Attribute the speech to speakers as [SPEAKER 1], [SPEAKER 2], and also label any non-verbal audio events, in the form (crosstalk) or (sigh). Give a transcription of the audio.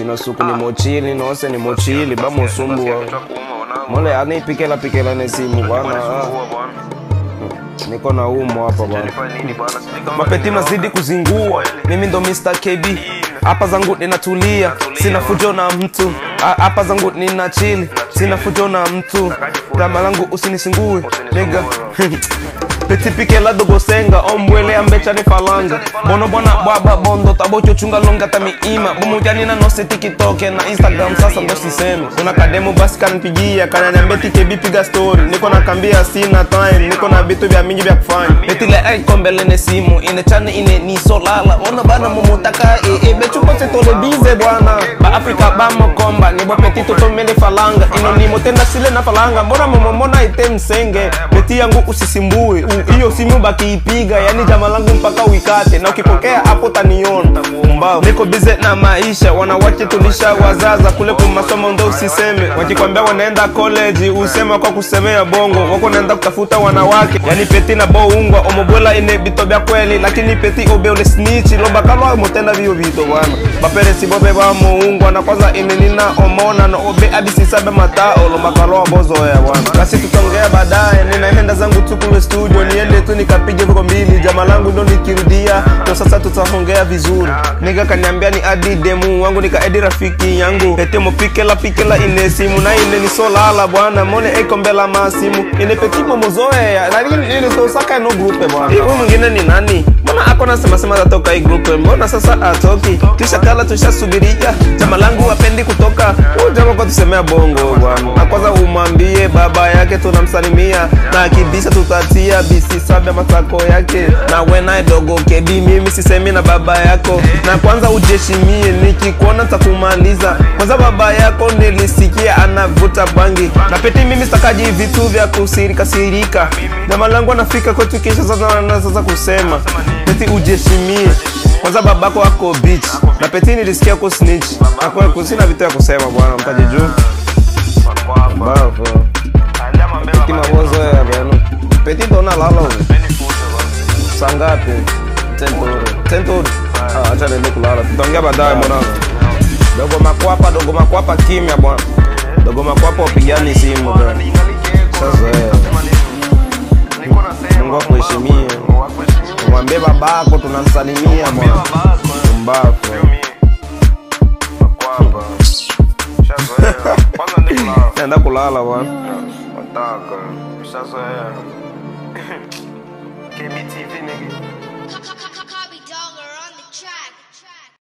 [SPEAKER 1] chino suku ni mochili nose ni mochili. Bamosumbua mole anipikela pikela ne simu bwana. ah. niko na umo hapa bwana. Mapeti mazidi kuzingua. Mimi ndo Mr. KB hapa zangu ninatulia. Sina fujo na mtu. Hapa zangu nina chili sina fujo na mtu. Rama langu usinisingue nigga (laughs) peti dogo dogosenga ombwele ambechane falanga. Bono bona bwaba bondo tabocho chunga longa tamiima bumujanina nose tikitoke na instagram sasa ndo siseme. Kuna kademu basi kanipigia kananiambia tikebi piga story. Niko nakambia sina time niko na vitu vya mingi vya kufanya. Petile aikombelene simu Ine inechane ine nisolala ona bana mumutaka ee tole bize bwana. Baafrika bamokomba nibo peti totomele falanga. Ino nimotenda sile na falanga. Mbona momomona ite msenge? Peti yangu usisimbue iyo simu bakiipiga yani jama langu mpaka uikate. Na ukipokea hapo taniona mbavu niko bize na maisha. Wanawache tulisha wazaza kule kumasomo ndo usiseme. Wakikwambia wanaenda college usema kwa kusemea bongo. Wako naenda kutafuta wanawake. Yani peti na boungwa omobwela ine bito bya kweli. Lakini peti obe ule snitch. Lobakalwa motenda vio vito bwana baperesi bobe bamoungwa na kwanza ine nina omona no obe abisisabe makalo abozo ya bwana basi tutongea baadaye ninaenda zangu tu kule studio niende tu nikapige vuko mbili jama langu ndo nikirudia to sasa tutaongea vizuri. Niga kaniambia ni adi demu wangu nikaedi rafiki yangu. Pete mopikela pikela ine simu na ine nisolala bwana mone ekombela masimu ine peti momozoea lakini so tosaka eno grupe bwana. Huyu mwingine ni nani? Mbona ako nasemasema tatoka hii grupe mbona sasa atoki? Tushakala tushasubiria jama langu tusemea bongo bwana na kwanza umwambie baba yake tunamsalimia. Na kibisa, tutatia bisi sabia matako yake. Na wena dogo kebi mimi sisemi na baba yako. Na kwanza ujeshimie nikikuona takumaliza kwanza baba yako nilisikia anavuta bangi. Na peti mimi stakaji vitu vya kusirika sirika. Jama langu anafika kwetu kisha sasa na sasa kusema. Peti ujeshimie kwanza babako ako bitch. Na peti nilisikia ko snitch. Ako kusina vitu ya kusema bwana mtaji juu. Bafu. Peti mabozo ya bwana peti dona lala sangapi tenturi tenturi ah acha niende kulala. Tutaongea baadaye mwanangu. Dogo makwapa dogo makwapa kimya bwana dogo kwapo wapigani simu sasa. mungu akuheshimie. Mwambie babako tunamsalimia bwana mbafu naenda kulala bwana.
[SPEAKER 2] Nataka. Ushazoea.